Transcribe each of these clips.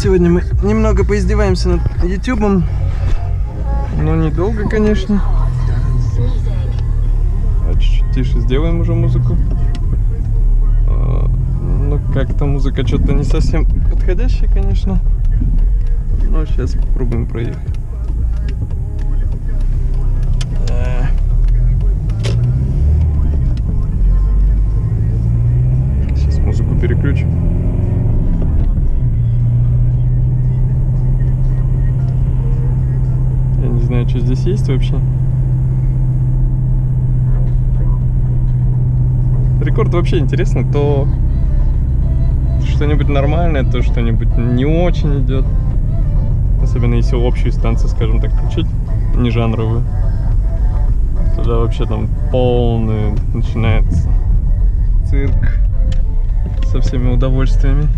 Сегодня мы немного поиздеваемся над ютубом. Но недолго, конечно. А чуть-чуть тише сделаем уже музыку. А, Ну, как-то музыка что-то не совсем подходящая, конечно. Но сейчас попробуем проехать. Э. Сейчас музыку переключим. Я не что здесь есть вообще. Рекорд вообще интересно, то что-нибудь нормальное, то что-нибудь не очень идет. Особенно если общую станцию, скажем так, включить, не жанровую. Туда вообще там полный начинается цирк со всеми удовольствиями.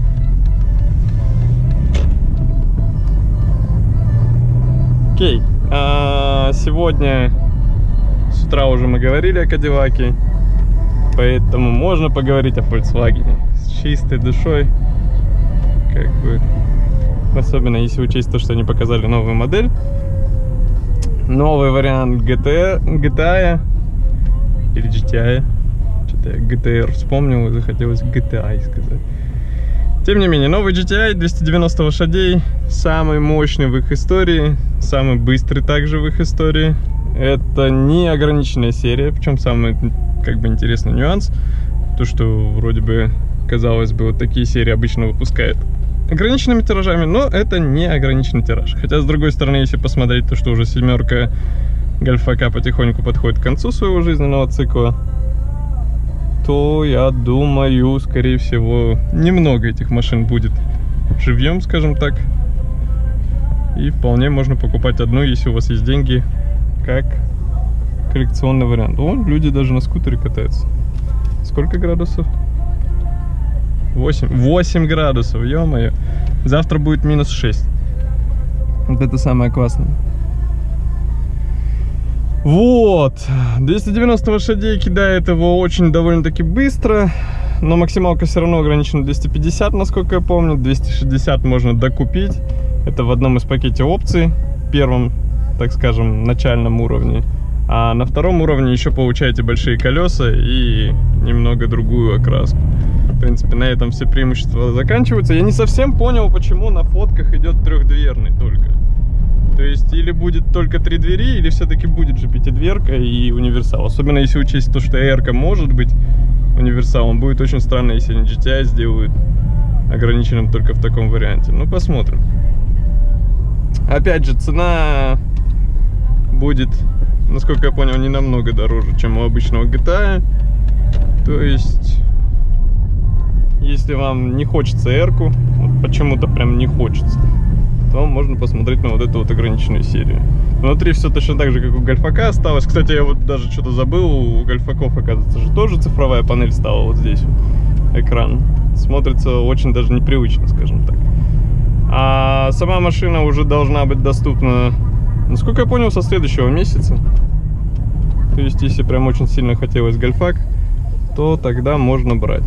Окей. А, сегодня с утра уже мы говорили о Кадиллаке, поэтому можно поговорить о Volkswagen с чистой душой. Как бы, особенно если учесть то, что они показали новую модель. Новый вариант GT, GTA или GTI. Что-то я GTR вспомнил и захотелось GTI сказать. Тем не менее, новый GTI 290 лошадей, самый мощный в их истории, самый быстрый также в их истории. Это не ограниченная серия, причем самый как бы интересный нюанс, то что вроде бы казалось бы вот такие серии обычно выпускают ограниченными тиражами, но это не ограниченный тираж. Хотя с другой стороны, если посмотреть то, что уже семерка Гольфака потихоньку подходит к концу своего жизненного цикла, то я думаю, скорее всего, немного этих машин будет живьем, скажем так. И вполне можно покупать одну, если у вас есть деньги, как коллекционный вариант. О, люди даже на скутере катаются. Сколько градусов? 8. 8 градусов, ё-моё. Завтра будет минус 6. Вот это самое классное. Вот, 290 лошадей кидает его очень довольно-таки быстро, но максималка все равно ограничена 250, насколько я помню, 260 можно докупить, это в одном из пакете опций, первом, так скажем, начальном уровне, а на втором уровне еще получаете большие колеса и немного другую окраску. В принципе, на этом все преимущества заканчиваются. Я не совсем понял, почему на фотках идет трехдверный только. То есть или будет только три двери, или все-таки будет же пятидверка и универсал. Особенно если учесть то, что R может быть универсалом. Будет очень странно, если они GTI сделают ограниченным только в таком варианте. Ну, посмотрим. Опять же, цена будет, насколько я понял, не намного дороже, чем у обычного GTA. То есть, если вам не хочется R, вот почему-то прям не хочется, то можно посмотреть на вот эту вот ограниченную серию. Внутри все точно так же, как у Гольфака осталось. Кстати, я вот даже что-то забыл, у Гольфаков, оказывается, же тоже цифровая панель стала вот здесь вот, экран. Смотрится очень даже непривычно, скажем так. А сама машина уже должна быть доступна, насколько я понял, со следующего месяца. То есть, если прям очень сильно хотелось Гольфак, то тогда можно брать.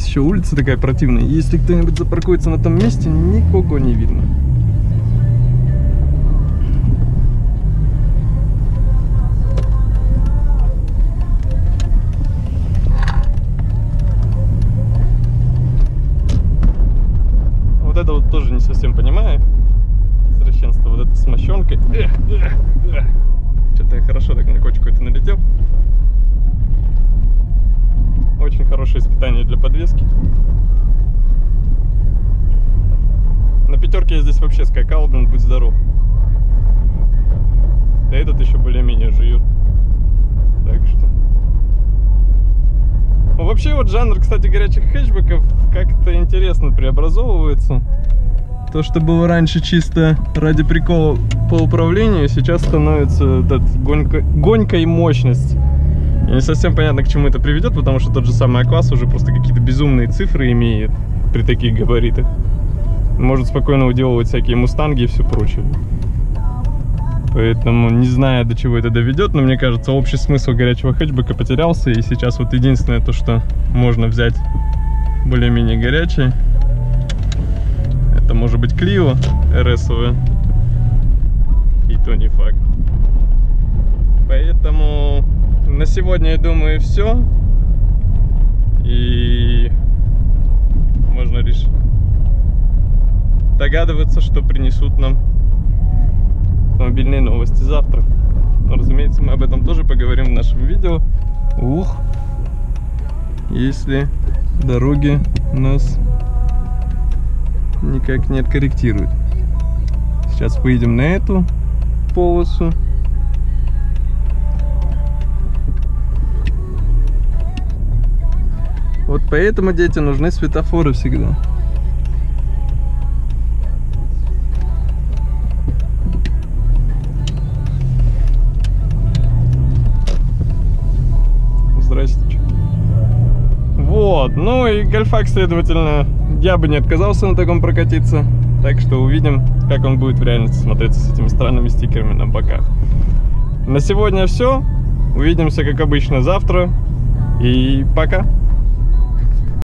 Здесь еще улица такая противная. Если кто-нибудь запаркуется на том месте, никого не видно. Вот это вот тоже не совсем понимаю. Извращенство вот это с мощенкой. Что-то я хорошо так на кочку это налетел. Очень хорошее испытание для подвески. На пятерке я здесь вообще скакал, блин, будь здоров. Да этот еще более-менее живет. Так что. Ну, вообще вот жанр, кстати, горячих хэтчбеков как-то интересно преобразовывается. То, что было раньше чисто ради прикола по управлению, сейчас становится вот гонка и мощность. И не совсем понятно, к чему это приведет, потому что тот же самый класс уже просто какие-то безумные цифры имеет при таких габаритах. Может спокойно уделывать всякие мустанги и все прочее. Поэтому не знаю, до чего это доведет, но мне кажется, общий смысл горячего хэтчбека потерялся. И сейчас вот единственное то, что можно взять более-менее горячее, это может быть Клио РСовая. И то не факт. Поэтому на сегодня, я думаю, все. И можно лишь догадываться, что принесут нам автомобильные новости завтра. Но, разумеется, мы об этом тоже поговорим в нашем видео. Ух, если дороги нас никак не откорректируют. Сейчас поедем на эту полосу. Вот поэтому, дети, нужны светофоры всегда. Здрасте. Вот, ну и гольфак, следовательно, я бы не отказался на таком прокатиться. Так что увидим, как он будет в реальности смотреться с этими странными стикерами на боках. На сегодня все. Увидимся, как обычно, завтра. И пока.